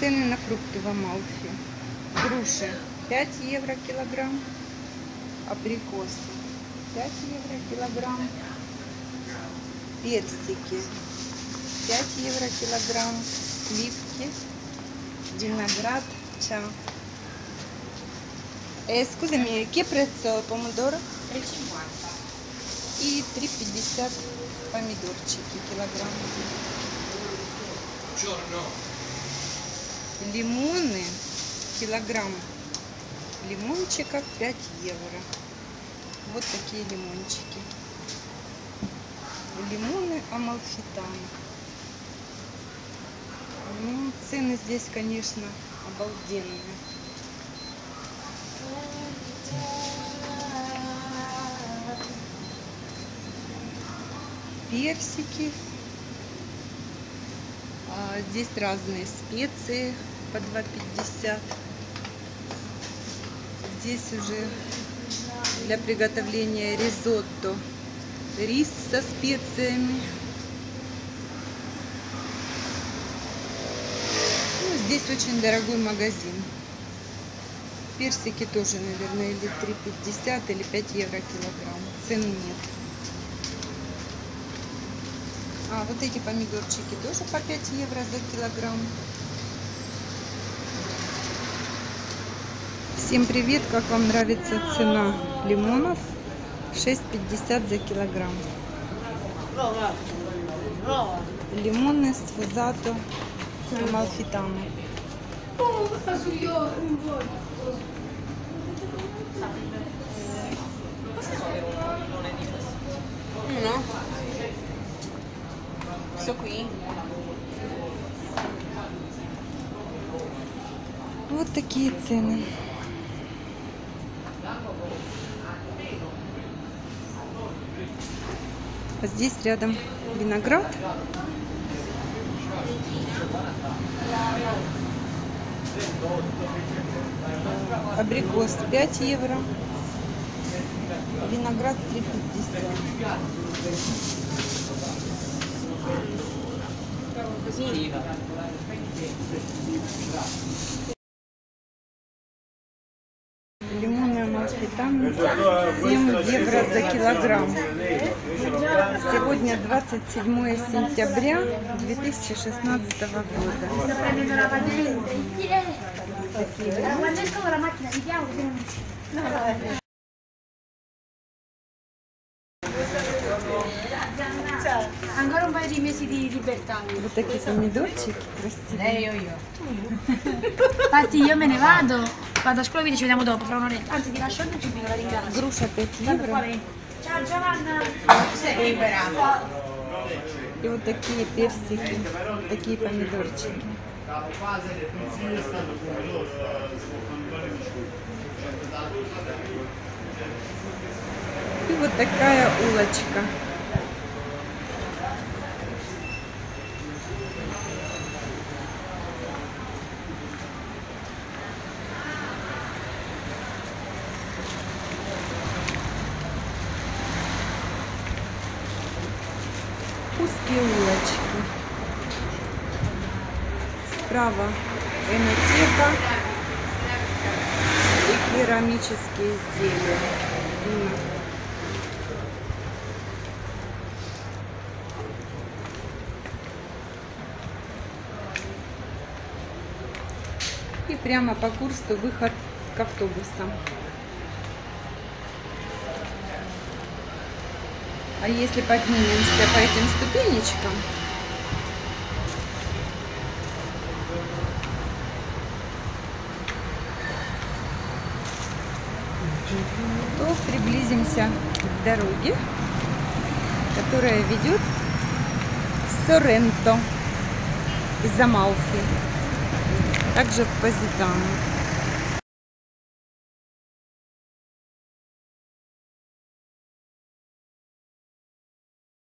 Цены на фрукты в Амалфи. Груши 5 евро килограмм. Абрикосы 5 евро килограмм. Персики 5 евро килограмм. Сливки. Виноград. Che prezzo il pomodoro? 3,50. И 3,50 помидорчики килограмм. Лимоны килограмм лимончиков 5 евро. Вот такие лимончики. Лимоны Амалфитан. Ну, цены здесь, конечно, обалденные. Персики. А, здесь разные специи по 2,50. Здесь уже для приготовления ризотто рис со специями. Ну, здесь очень дорогой магазин. Персики тоже, наверное, или 3,50 или 5 евро килограмм. Цен нет. А вот эти помидорчики тоже по 5 евро за килограмм. Всем привет! Как вам нравится цена лимонов? 6,50 за килограмм. Лимоны с фузато амалфитано. Uno? Questo qui? Вот такие цены. Здесь рядом виноград. Абрикос 5 евро. Виноград 3,50. Лимоны амалфитан 7 евро за килограмм. Сегодня 27 сентября 2016 года. Вот такие помидорчики io. Infatti io me ne vado, vado a scuola, quindi ci vediamo dopo, fra un'oretta. Anzi ti lascio il cibo, la ringrazio. Груша 5 Guarda qua, евро. vedi. Ciao Giovanna! Sei libera. И вот такие персики, такие помидорчики. И вот такая улочка. Улочки. Справа энотека и керамические изделия. И прямо по курсу выход к автобусам. А если поднимемся по этим ступенечкам, то приблизимся к дороге, которая ведет в Соренто из Амалфи, также в Позитано.